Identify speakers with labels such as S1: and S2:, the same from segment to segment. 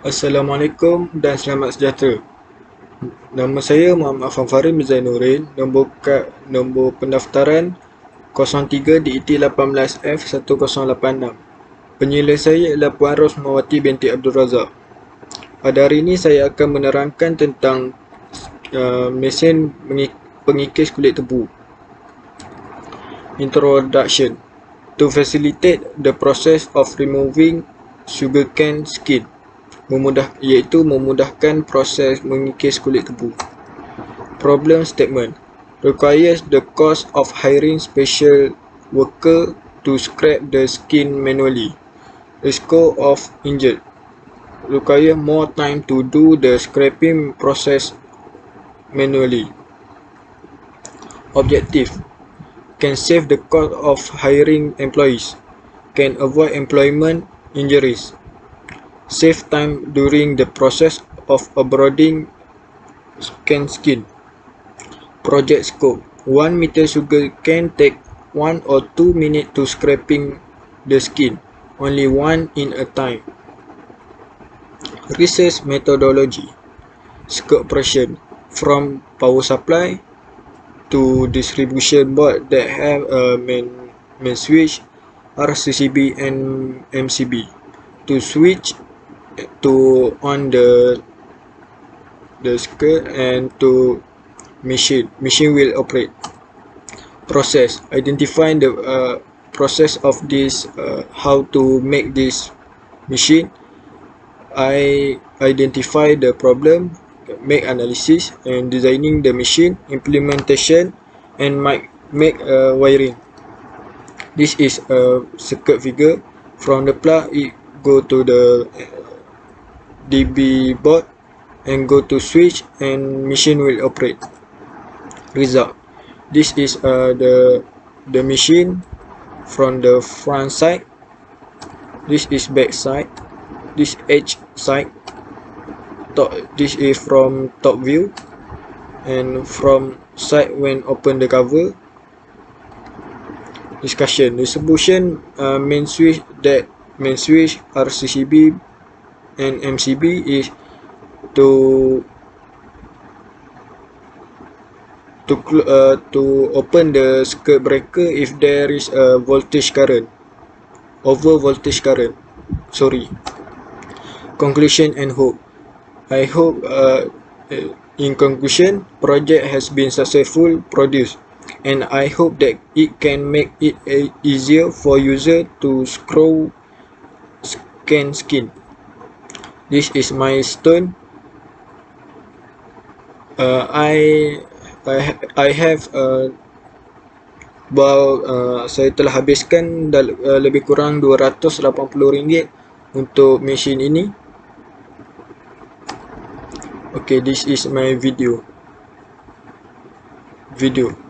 S1: Assalamualaikum dan selamat sejahtera. Nama saya Muhammad Afan Farid Mizainuddin, nombor kad nombor pendaftaran 03 DET 18F1086. Penyila saya ialah Puan Rosmawati binti Abdul Razak. Pada hari ini saya akan menerangkan tentang uh, mesin pengikis kulit tebu. Introduction To facilitate the process of removing sugarcane skin memudah iaitu memudahkan proses mengikis kulit tebu. Problem statement requires the cost of hiring special worker to scrape the skin manually. Risk of injured require more time to do the scraping process manually. Objective can save the cost of hiring employees, can avoid employment injuries, save time during the process of abroading scan skin. Project scope 1 meter sugar can take 1 or 2 minutes to scraping the skin, only one in a time. Research methodology Scope operation from power supply to distribution board that have a main, main switch, RCCB and MCB. To switch to on the the skirt and to machine machine will operate. Process identify the uh, process of this uh, how to make this machine. I identify the problem make analysis and designing the machine implementation and might make uh, wiring. This is a circuit figure. From the plug it go to the DB board and go to switch and machine will operate. Result. This is uh, the the machine from the front side. This is back side. This edge side. Top this is from top view. And from side when open the cover. Discussion. Distribution uh, main switch that main switch RCCB and MCB is to to uh, to open the circuit breaker if there is a voltage current over voltage current. Sorry. Conclusion and hope. I hope uh, in conclusion project has been successful produced and i hope that it can make it easier for user to scroll scan skin this is my stone. Uh, I I I have uh, about uh, saya telah habiskan dal, uh, lebih kurang 280 ringgit untuk mesin ini. Okay this is my video. Video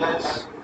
S1: Yes.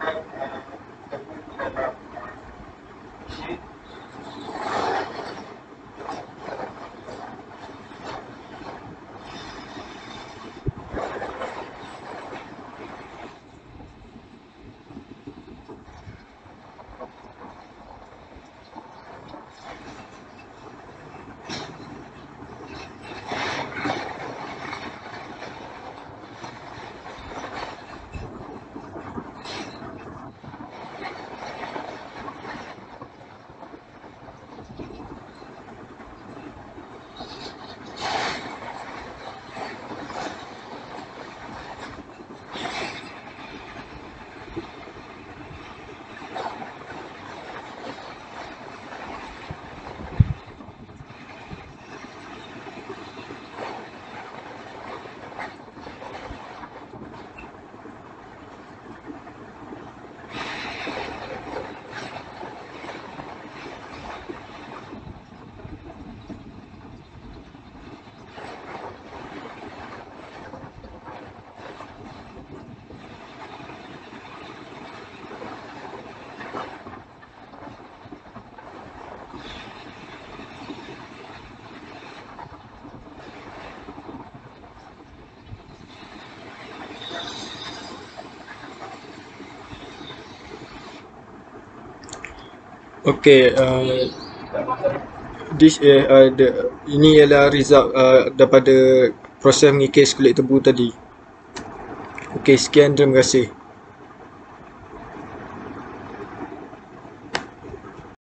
S1: Okay, uh, this is uh, the, ini ialah result uh, daripada proses mengikis kulit tebu tadi. Okay, sekian terima kasih.